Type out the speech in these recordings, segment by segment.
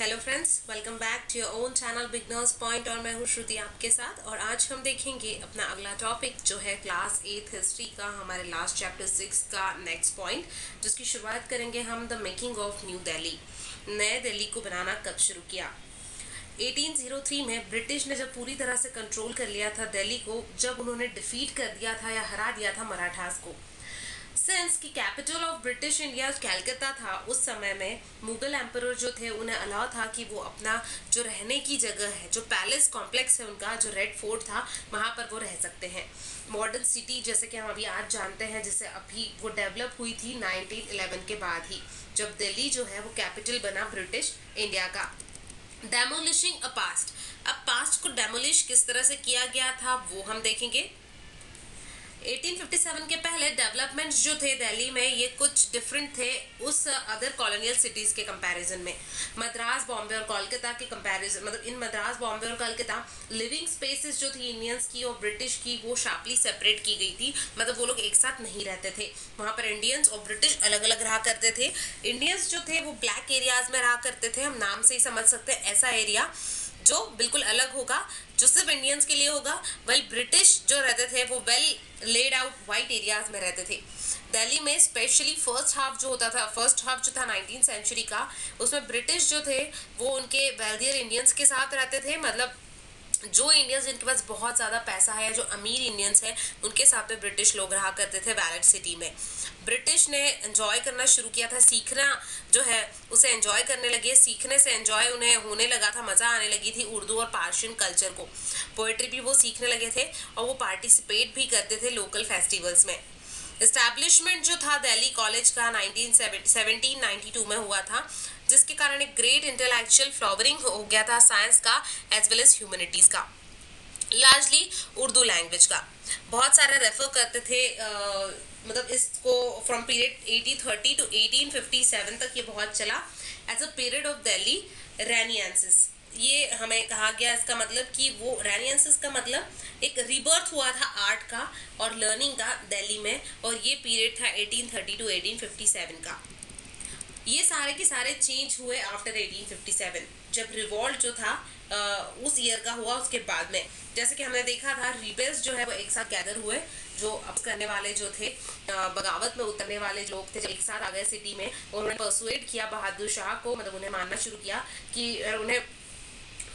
Hello friends welcome back to your own channel beginners point और मैं हूँ श्रुति आपके साथ, और आज हम देखेंगे अपना अगला टॉपिक जो है क्लास एथ हिस्ट्री का, हमारे लास्ट चैप्टर सिक्स का नेक्स्ट पॉइंट जिसकी शुरुआत करेंगे हम the making of new Delhi नए दिल्ली को बनाना कब शुरू किया? 1803 में ब्रिटिश ने जब पूरी तरह से कंट्रोल कर लिया था दिल्ली को, जब उन्होंने डिफीट कर दिया था या हरा दिया था मराठास को सिंस की capital of British India Calcutta था, उस समय में मुगल एम्पर जो थे, उन्हें अलाउ था कि वो अपना जो रहने की जगह है, जो पैलेस कॉम्प्लेक्स है उनका, जो रेड फोर्ट था, वहाँ पर वो रह सकते हैं। मॉडर्न सिटी जैसे कि हम अभी आज जानते हैं, जिसे अभी वो डेवलप हुई थी 1911 के बाद ही, जब दिल्ली जो है वो कैपिटल बना ब्रिटिश इंडिया का। डेमोलिशिंग अ पास्ट अब पास्ट को डेमोलिश किस तरह से किया गया था, वो हम देखेंगे। 1857 के पहले डेवलपमेंट्स जो थे दिल्ली में, ये कुछ डिफरेंट थे उस अदर कॉलोनियल सिटीज़ के कंपैरिजन में। मद्रास, बॉम्बे और कोलकाता के कंपैरिजन मतलब इन मद्रास, बॉम्बे और कोलकाता लिविंग स्पेसेस जो थी इंडियंस की और ब्रिटिश की, वो शार्पली सेपरेट की गई थी। मतलब वो लोग एक साथ नहीं रहते थे। वहाँ पर इंडियंस और ब्रिटिश अलग अलग रहा करते थे। इंडियंस जो थे, वो ब्लैक एरियाज़ में रहा करते थे। हम नाम से ही समझ सकते हैं, ऐसा एरिया जो बिल्कुल अलग होगा, जो सिर्फ़ इंडियंस के लिए होगा वेल ब्रिटिश जो रहते थे, वो well laid out white areas में रहते थे। दिल्ली में स्पेशली फ़र्स्ट हाफ़ जो होता था फ़र्स्ट हाफ़ जो था नाइनटीन सेंचुरी का, उसमें ब्रिटिश जो थे, वो उनके वेल्दियर इंडियंस के साथ रहते थे मतलब जो इंडियंस जिनके पास बहुत ज़्यादा पैसा है जो अमीर इंडियंस हैं, उनके साथ में ब्रिटिश लोग रहा करते थे वैलेट सिटी में। ब्रिटिश ने एंजॉय करना शुरू किया था, सीखना जो है, उसे एंजॉय करने लगे। सीखने से एंजॉय उन्हें होने लगा था, मज़ा आने लगी थी उर्दू और पार्शियन कल्चर को। पोइट्री भी वो सीखने लगे थे और वो पार्टिसिपेट भी करते थे लोकल फेस्टिवल्स में। इस्टेब्लिशमेंट जो था दिल्ली कॉलेज का नाइनटीन सेवनटीन में हुआ था। जिसके कारण एक ग्रेट इंटेलेक्चुअल फ्लावरिंग हो गया था साइंस का एज वेल एज ह्यूमनिटीज़ का। लार्जली उर्दू लैंग्वेज का। बहुत सारे रेफर करते थे आ, मतलब इसको फ्रॉम पीरियड 1830 टू 1857 तक ये बहुत चला। As a period of Delhi renaissance ये हमें कहा गया इसका मतलब कि वो रेनियंसिस का मतलब एक रिबर्थ हुआ था आर्ट का और लर्निंग का दिल्ली में और ये पीरियड था 1830 टू 1857 का। ये सारे के सारे चेंज हुए आफ्टर 1857 जब रिवॉल्ट जो था उस ईयर का हुआ, उसके बाद में। जैसे कि हमने देखा था रिबेल्स जो है, वो एक साथ गैदर हुए, जो अब करने वाले जो थे बगावत में उतरने वाले लोग थे, जो एक साथ आ गए सिटी में उन्होंने परसुएट किया बहादुर शाह को मतलब उन्हें मानना शुरू किया कि उन्हें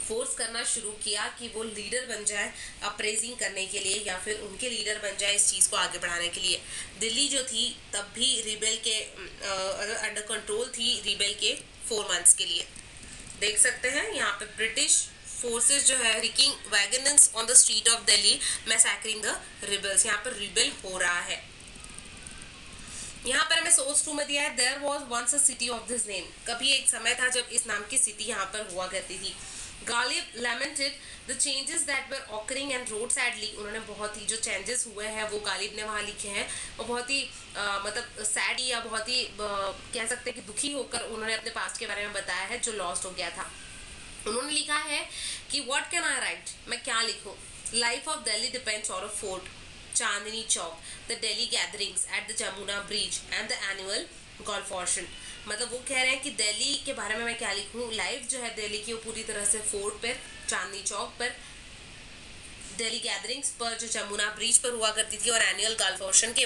फोर्स करना शुरू किया कि वो लीडर बन जाए अप्रेजिंग करने के लिए या फिर उनके लीडर बन जाए इस चीज़ को आगे बढ़ाने के लिए। दिल्ली जो थी, तब भी रिबेल के अंडर कंट्रोल थी रिबेल के फोर मंथ्स के लिए। देख सकते हैं, यहाँ पे ब्रिटिश फोर्सेस जो है wrecking vengeance on the street of Delhi massacring the rebels यहाँ पर रिबेल हो रहा है। यहाँ पर हमें सोर्स टू में दिया है there was once a city of this name कभी एक समय था जब इस नाम की सिटी यहाँ पर हुआ करती थी। Ghalib lamented the changes that were occurring and wrote sadly उन्होंने बहुत ही जो चेंजेस हुए हैं वो गालिब ने वहाँ लिखे हैं और बहुत ही आ, मतलब सैड या बहुत ही आ, कह सकते हैं कि दुखी होकर उन्होंने अपने पास्ट के बारे में बताया है जो लॉस्ट हो गया था। उन्होंने लिखा है कि वॉट कैन आई राइट मैं क्या लिखूँ? Life of Delhi depends on a fort Chandni Chowk the daily gatherings at the Jamuna bridge and the annual golf auction मतलब वो कह रहे हैं कि दिल्ली के बारे में मैं क्या लिखूँ? लाइफ जो है दिल्ली की वो पूरी तरह से फोर्ट पर, चांदनी चौक पर, दिल्ली गैदरिंग्स पर, जो जमुना ब्रिज पर हुआ करती थी और एनुअल गोल्फ ऑर्शन के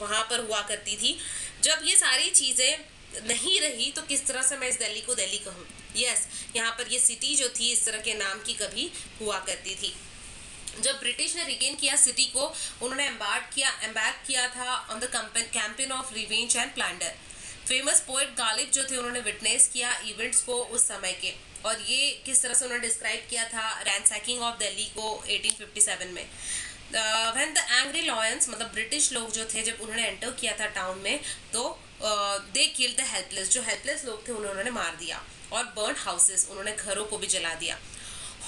वहाँ पर हुआ करती थी। जब ये सारी चीज़ें नहीं रही तो किस तरह से मैं इस दिल्ली को दिल्ली कहूँ? यस यहाँ पर ये सिटी जो थी, इस तरह के नाम की कभी हुआ करती थी। जब ब्रिटिश ने रिगेन किया सिटी को, उन्होंने एम्बार्क किया एम्बैक किया था on the campaign of revenge and plunder famous poet Ghalib जो थे, उन्होंने विटनेस किया इवेंट्स को उस समय के। और ये किस तरह से उन्होंने डिस्क्राइब किया था रैंसैकिंग ऑफ़ दिल्ली को 1857 में। व्हेन द एंग्री लॉयंस मतलब ब्रिटिश लोग जो थे, जब उन्होंने एंटर किया था टाउन में तो दे किल द हेल्पलेस जो हेल्पलेस लोग थे, उन्होंने मार दिया और बर्न हाउसेस उन्होंने घरों को भी जला दिया।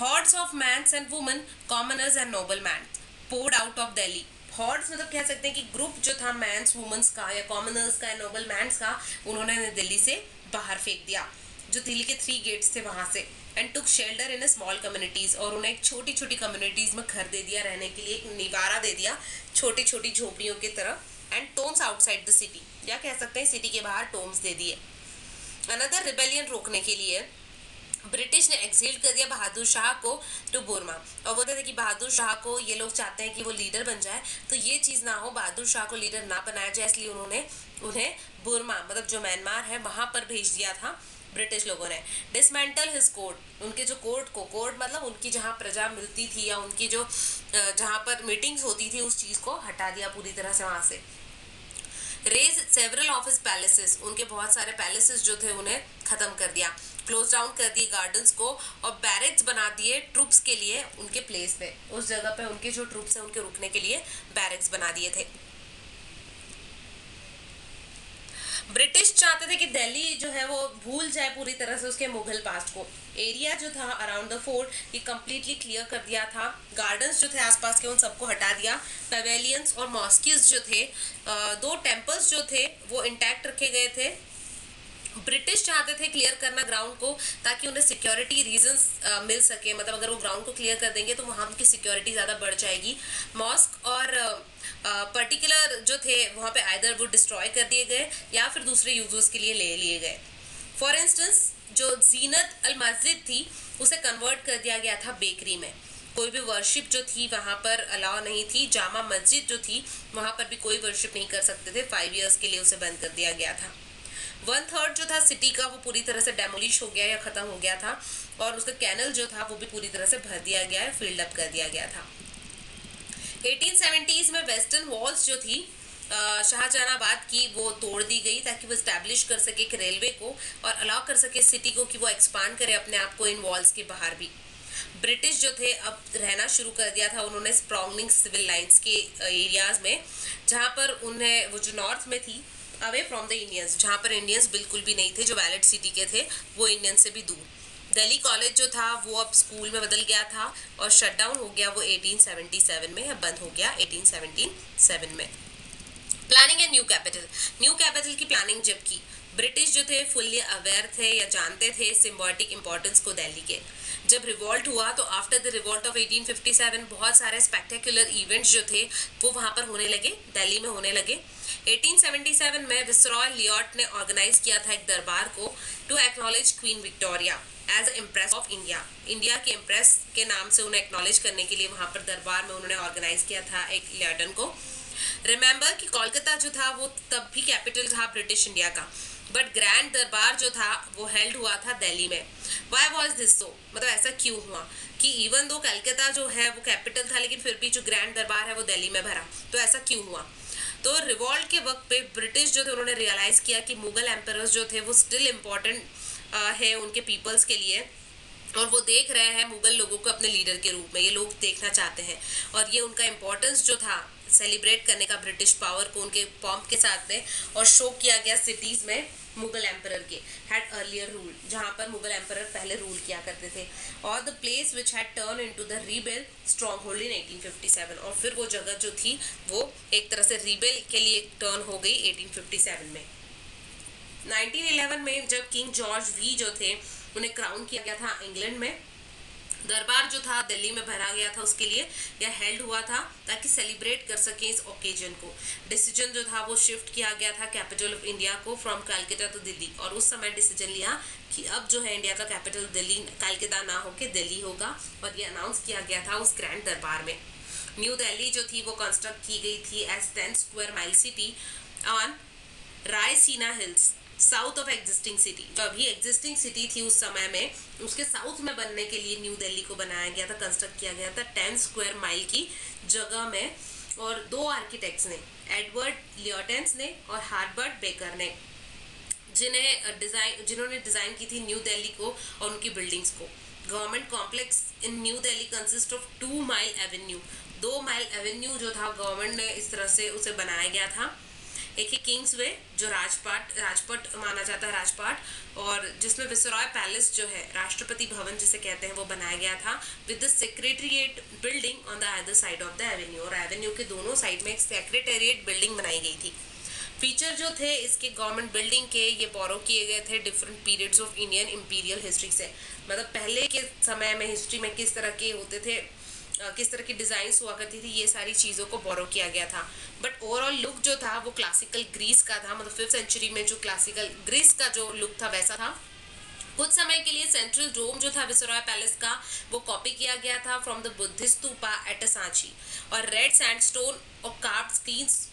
Hordes of mens and women commoners and noble man poured out of Delhi hordes मतलब कह सकते हैं कि ग्रुप जो था मैंस वुमेंस का या कॉमनर्स का या नोबल मैंस का, उन्होंने दिल्ली से बाहर फेंक दिया। जो दिल्ली के थ्री गेट्स थे वहाँ से। And took shelter in small communities और उन्हें एक छोटी छोटी कम्युनिटीज़ में घर दे दिया रहने के लिए, एक निवारा दे दिया छोटी छोटी झोपड़ियों की तरह। And tombs outside the city या कह सकते हैं सिटी के बाहर टोम्स दे दिए। अनदर रिबेलियन रोकने के लिए ब्रिटिश ने एक्सेल कर दिया बहादुर शाह को टू बुरमा और बोलते थे कि बहादुर शाह को ये लोग चाहते हैं कि वो लीडर बन जाए। तो ये चीज़ ना हो, बहादुर शाह को लीडर ना बनाया जाए, इसलिए उन्होंने उन्हें बुरमा मतलब जो म्यांमार है, वहाँ पर भेज दिया था ब्रिटिश लोगों ने। डिसमेंटल हिज कोर्ट उनके जो कोर्ट को कोर्ट मतलब उनकी जहाँ प्रजा मिलती थी या उनकी जो जहाँ पर मीटिंग्स होती थी, उस चीज़ को हटा दिया पूरी तरह से वहाँ से। Raze several of his palaces उनके बहुत सारे पैलेसेस जो थे उन्हें ख़त्म कर दिया। क्लोज डाउन कर दिए गार्डन्स को और बैरिक्स बना दिए ट्रूप्स के लिए उनके प्लेस पे। उस जगह पे उनके जो ट्रूप्स हैं, उनके रुकने के लिए बैरिक्स बना दिए थे। ब्रिटिश चाहते थे कि दिल्ली जो है वो भूल जाए पूरी तरह से उसके मुगल पास्ट को। एरिया जो था अराउंड द फोर्ट ये कम्प्लीटली क्लियर कर दिया था। गार्डन्स जो थे आसपास के, उन सबको हटा दिया। पेवेलियंस और मॉस्किस जो थे दो टेम्पल्स जो थे, वो इंटैक्ट रखे गए थे। ब्रिटिश चाहते थे क्लियर करना ग्राउंड को, ताकि उन्हें सिक्योरिटी रीजंस मिल सके। मतलब अगर वो ग्राउंड को क्लियर कर देंगे तो वहाँ उनकी सिक्योरिटी ज़्यादा बढ़ जाएगी। मॉस्क और पर्टिकुलर जो थे, वहाँ पे आइदर वो डिस्ट्रॉय कर दिए गए, या फिर दूसरे यूज़र्स के लिए ले लिए गए। फॉर इंस्टेंस जो जीनत अल मस्जिद थी, उसे कन्वर्ट कर दिया गया था बेकरी में। कोई भी वर्शिप जो थी, वहाँ पर अलाउ नहीं थी। जामा मस्जिद जो थी, वहाँ पर भी कोई वर्शिप नहीं कर सकते थे। फाइव ईयर्स के लिए उसे बंद कर दिया गया था। वन थर्ड जो था सिटी का वो पूरी तरह से डेमोलिश हो गया या ख़त्म हो गया था और उसका कैनल जो था वो भी पूरी तरह से भर दिया गया है फ़ील्ड अप कर दिया गया था। 1870s में वेस्टर्न वॉल्स जो थी शाहजहानाबाद की वो तोड़ दी गई ताकि वो इस्टेब्लिश कर सके कि रेलवे को और अलाउ कर सके सिटी को कि वो एक्सपांड करे अपने आप को इन वॉल्स के बाहर भी। ब्रिटिश जो थे, अब रहना शुरू कर दिया था उन्होंने स्ट्रॉन्गलिंग सिविल लाइन्स के एरियाज़ में, जहाँ पर उन्हें वो जो नॉर्थ में थी अवे फ्रॉम द इंडियंस जहाँ पर इंडियंस बिल्कुल भी नहीं थे, जो वैलिड सिटी के थे, वो इंडियन से भी दूर। दिल्ली कॉलेज जो था, वो अब स्कूल में बदल गया था और शट डाउन हो गया वो 1877 में या बंद हो गया 1877 में। Planning and new capital new capital की प्लानिंग जब की ब्रिटिश जो थे फुल्ली अवेयर थे या जानते थे सिम्बॉटिक इंपॉर्टेंस को दिल्ली के। जब रिवॉल्ट हुआ तो आफ्टर द रिवॉल्ट ऑफ़ 1857 बहुत सारे स्पेक्टेकुलर इवेंट्स जो थे, वो वहाँ पर होने लगे, दिल्ली में होने लगे। 1877 में विसरॉय लियोट ने ऑर्गेनाइज किया था एक दरबार को to acknowledge Queen Victoria as empress of India India के इम्प्रेस के नाम से उन्हें एक्नॉलेज करने के लिए वहाँ पर दरबार में उन्होंने ऑर्गेनाइज किया था एक लियाटन को। रिमेंबर कि कोलकाता जो था, वो तब भी कैपिटल था ब्रिटिश इंडिया का। बट ग्रैंड दरबार जो था, वो हेल्ड हुआ था दिल्ली में। वाई वॉज़ दिस सो मतलब ऐसा क्यों हुआ? कि इवन दो कलकत्ता जो है, वो कैपिटल था, लेकिन फिर भी जो ग्रैंड दरबार है, वो दिल्ली में भरा। तो ऐसा क्यों हुआ? तो रिवॉल्ट के वक्त पे ब्रिटिश जो थे, उन्होंने रियलाइज़ किया कि मुगल एम्पर जो थे, वो स्टिल इंपॉर्टेंट है उनके पीपल्स के लिए। और वो देख रहे हैं मुगल लोगों को अपने लीडर के रूप में। ये लोग देखना चाहते हैं। और ये उनका इम्पोर्टेंस जो था सेलिब्रेट करने का ब्रिटिश पावर को उनके पॉम्प के साथ में और शो किया गया सिटीज़ में। मुगल एम्पर के हैड अर्लियर रूल जहाँ पर मुगल एम्पर पहले रूल किया करते थे। और the place which had turned into the rebel stronghold in 1857 और फिर वो जगह जो थी, वो एक तरह से रीबेल के लिए टर्न हो गई 1857 में। 1911 में जब किंग जॉर्ज वी जो थे, उन्हें क्राउन किया गया था इंग्लैंड में दरबार जो था, दिल्ली में भरा गया था उसके लिए यह हेल्ड हुआ था, ताकि सेलिब्रेट कर सके इस ओकेजन को। डिसीज़न जो था, वो शिफ्ट किया गया था कैपिटल ऑफ़ इंडिया को फ्रॉम कैलकाटा टू दिल्ली। और उस समय डिसीज़न लिया कि अब जो है इंडिया का कैपिटल दिल्ली कैलकाता ना होकर दिल्ली होगा, और ये अनाउंस किया गया था उस ग्रैंड दरबार में। न्यू दिल्ली जो थी, वो कंस्ट्रक्ट की गई थी as ten square mile city on Raisina hills south of existing city जो अभी एग्जिस्टिंग सिटी थी उस समय में, उसके साउथ में बनने के लिए न्यू दिल्ली को बनाया गया था कंस्ट्रक्ट किया गया था टेन स्क्वायर माइल की जगह में, और दो आर्किटेक्ट्स ने एडवर्ड लियोटेंस ने और हार्बर्ट बेकर ने, जिन्हें डिज़ाइन जिन्होंने डिज़ाइन की थी न्यू दिल्ली को और उनकी बिल्डिंग्स को। Government complex in New Delhi consist of two mile avenue दो माइल एवेन्यू जो था गवर्नमेंट ने इस तरह से उसे बनाया गया था। एक ही किंग्स वे, जो राजपाट, राजपट माना जाता है राजपाट, और जिसमें विसरॉय पैलेस जो है, राष्ट्रपति भवन जिसे कहते हैं, वो बनाया गया था with the secretariat building on the other side of the avenue और एवेन्यू के दोनों साइड में एक सेक्रेटेरिएट बिल्डिंग बनाई गई थी। फीचर जो थे, इसके गवर्नमेंट बिल्डिंग के, ये बोरो किए गए थे different periods of Indian imperial history से। मतलब पहले के समय में हिस्ट्री में किस तरह के होते थे किस तरह की डिज़ाइंस हुआ करती थी, ये सारी चीज़ों को बोरो किया गया था। बट ओवरऑल लुक जो था, वो क्लासिकल ग्रीस का था मतलब फिफ्थ सेंचुरी में जो क्लासिकल ग्रीस का जो लुक था, वैसा था। कुछ समय के लिए सेंट्रल डोम जो था विसरॉय पैलेस का, वो कॉपी किया गया था from the Buddhist at Sanchi और रेड सैंडस्टोन और कार्ड स्क्रीन्स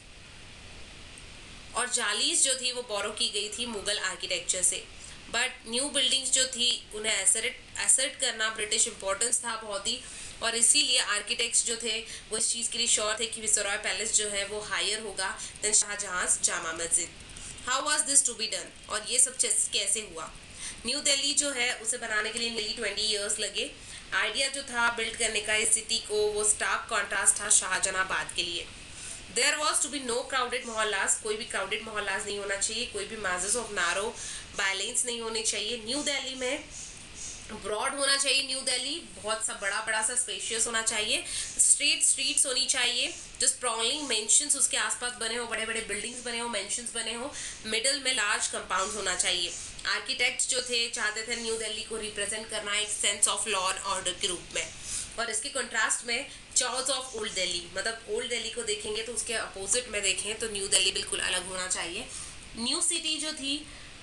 और जालीस जो थी, वो बोरो की गई थी मुगल आर्किटेक्चर से। बट न्यू बिल्डिंग्स जो थी, उन्हें एसरेट एसेट करना ब्रिटिश इंपॉर्टेंस था बहुत ही। और इसीलिए आर्किटेक्ट्स जो थे, वो इस चीज़ के लिए श्योर थे कि विसरॉय पैलेस जो है, वो हायर होगा then Shahjahan Jama Masjid. How was this to be done और ये सब कैसे हुआ? न्यू दिल्ली जो है, उसे बनाने के लिए नियरली ट्वेंटी ईयर्स लगे। आइडिया जो था बिल्ड करने का इस सिटी को, वो स्टार्क कॉन्ट्रास्ट था शाहजहानाबाद के लिए। There was to be no crowded mohallas कोई भी क्राउडेड मोहल्लास नहीं होना चाहिए, कोई भी माजेस ऑफ़ नारो बैलेंस नहीं होने चाहिए। न्यू दिल्ली में ब्रॉड होना चाहिए न्यू दिल्ली बहुत सा बड़ा बड़ा सा स्पेशियस होना चाहिए। स्ट्रीट स्ट्रीट्स होनी चाहिए जो स्प्रॉलिंग मेंशंस उसके आसपास बने हो बड़े बड़े बिल्डिंग्स बने हो मेंशंस बने हो मिडिल में लार्ज कंपाउंड होना चाहिए। आर्किटेक्ट जो थे, चाहते थे न्यू दिल्ली को रिप्रेजेंट करना एक sense of law and order के रूप में। और इसके कंट्रास्ट में चॉर्स ऑफ़ ओल्ड दिल्ली मतलब ओल्ड दिल्ली को देखेंगे तो उसके अपोजिट में देखें तो न्यू दिल्ली बिल्कुल अलग होना चाहिए। न्यू सिटी जो थी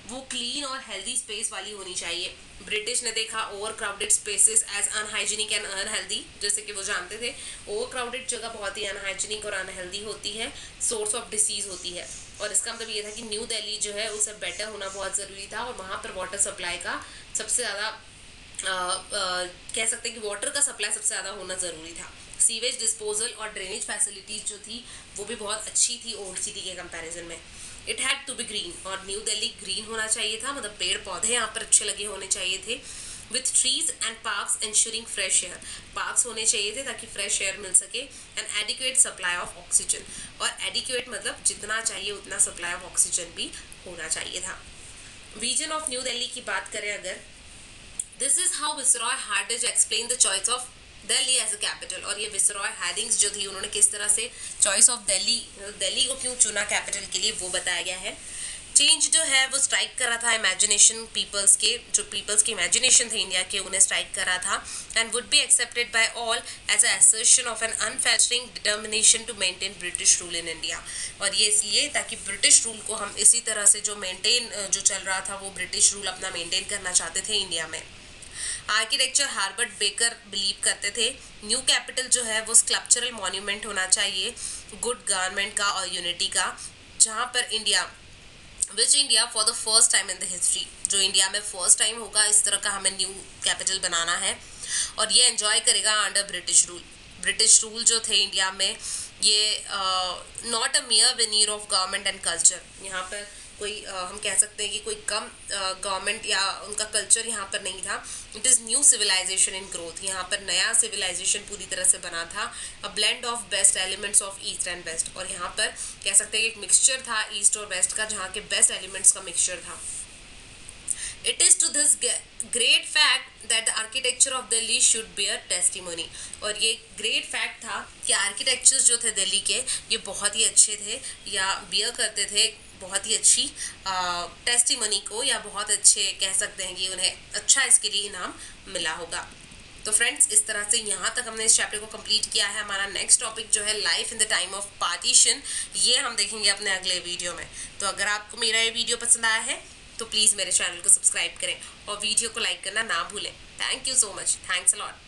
वो क्लीन और हेल्दी स्पेस वाली होनी चाहिए। ब्रिटिश ने देखा overcrowded spaces as unhygienic and unhealthy जैसे कि वो जानते थे। ओवर क्राउडेड जगह बहुत ही अनहाइजीनिक और अनहेल्दी होती है सोर्स ऑफ़ डिसीज होती है। और इसका मतलब ये था कि न्यू दिल्ली जो है उसे बेटर होना बहुत ज़रूरी था और वहाँ पर वाटर सप्लाई का सबसे ज़्यादा कह सकते हैं कि वाटर का सप्लाई सबसे ज़्यादा होना ज़रूरी था। सीवेज डिस्पोजल और ड्रेनेज फैसिलिटीज़ जो थी, वो भी बहुत अच्छी थी ओल्ड सिटी के कंपैरिजन में। It had to be green और न्यू दिल्ली ग्रीन होना चाहिए था। मतलब पेड़ पौधे यहाँ पर अच्छे लगे होने चाहिए थे। With trees and parks ensuring fresh air parks होने चाहिए थे ताकि फ्रेश एयर मिल सके। And adequate supply of oxygen और एडिक्वेट मतलब जितना चाहिए उतना सप्लाई ऑफ़ ऑक्सीजन भी होना चाहिए था। रीजन ऑफ़ न्यू दिल्ली की बात करें अगर। This is how viceroy Hardinge explain the choice of Delhi as a capital और ये विसरॉय हैडिंग्स जो थी, उन्होंने किस तरह से चॉइस ऑफ़ दिल्ली दिल्ली को क्यों चुना कैपिटल के लिए, वो बताया गया है। चेंज जो है, वो स्ट्राइक कर था इमेजिनेशन पीपल्स के, जो पीपल्स की इमेजिनेशन थे इंडिया के, उन्हें स्ट्राइक कर था। And would be accepted by all as assertion of an unfaltering determination to maintain British rule in India और ये इसलिए, ताकि ब्रिटिश रूल को हम इसी तरह से जो मेंटेन जो चल रहा था, वो ब्रिटिश रूल अपना मेंटेन करना चाहते थे इंडिया में। आर्किटेक्चर हार्बर्ट बेकर बिलीव करते थे, न्यू कैपिटल जो है वो स्कल्पचरल मॉन्यूमेंट होना चाहिए, गुड गवर्नमेंट का और यूनिटी का, जहाँ पर India, which India for the first time in the history, जो इंडिया में फ़र्स्ट टाइम होगा, इस तरह का हमें न्यू कैपिटल बनाना है, और ये एंजॉय करेगा under British rule British rule जो थे इंडिया में, ये not a mere veneer of government and culture यहाँ पर कोई आ, हम कह सकते हैं कि कोई कम गवर्नमेंट या उनका कल्चर यहाँ पर नहीं था। It is new civilization in growth यहाँ पर नया सिविलाइजेशन पूरी तरह से बना था। A blend of best elements of east and west और यहाँ पर कह सकते हैं कि एक मिक्सचर था ईस्ट और वेस्ट का जहाँ के बेस्ट एलिमेंट्स का मिक्सचर था। It is to this great fact that the architecture of Delhi should bear testimony और ये ग्रेट फैक्ट था कि आर्किटेक्चर्स जो थे दिल्ली के ये बहुत ही अच्छे थे या बियर करते थे बहुत ही अच्छी टेस्टी मनी को या बहुत अच्छे कह सकते हैं कि उन्हें अच्छा इसके लिए इनाम मिला होगा। तो फ्रेंड्स इस तरह से यहाँ तक हमने इस चैप्टर को कंप्लीट किया है। हमारा नेक्स्ट टॉपिक जो है life in the time of partition ये हम देखेंगे अपने अगले वीडियो में। तो अगर आपको मेरा ये वीडियो पसंद आया है तो प्लीज़ मेरे चैनल को सब्सक्राइब करें और वीडियो को लाइक करना ना भूलें। Thank you so much thanks a lot